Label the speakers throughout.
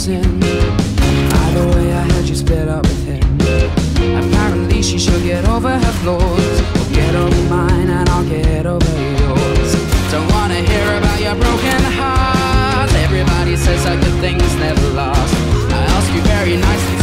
Speaker 1: sin. Either way, I heard you split up with him. Apparently, she should get over her flaws. or get over mine, and I'll get over yours. Don't wanna hear about your broken heart. Everybody says that good things never last. I ask you very nicely.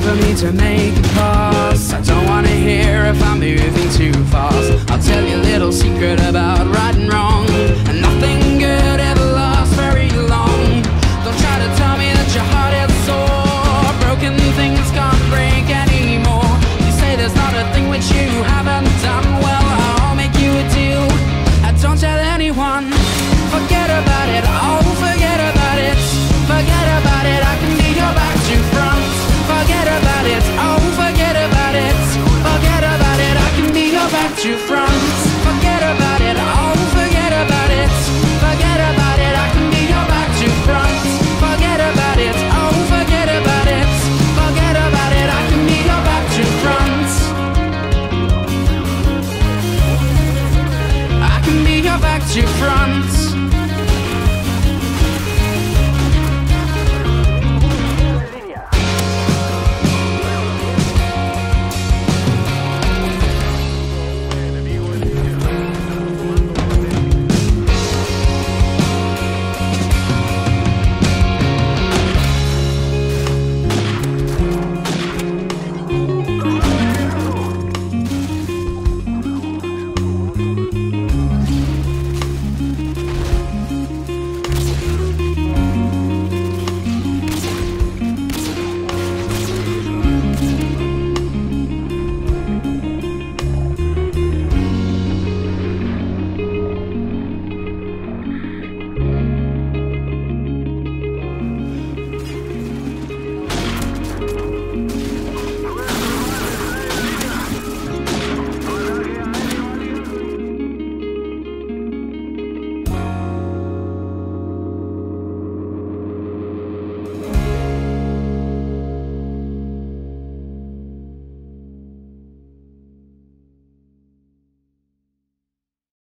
Speaker 1: for me to make a call. To front. Forget about it. Oh, forget about it. Forget about it. I can be your back to front. Forget about it. Oh, forget about it. Forget about it. I can be your back to front. I can be your back to front.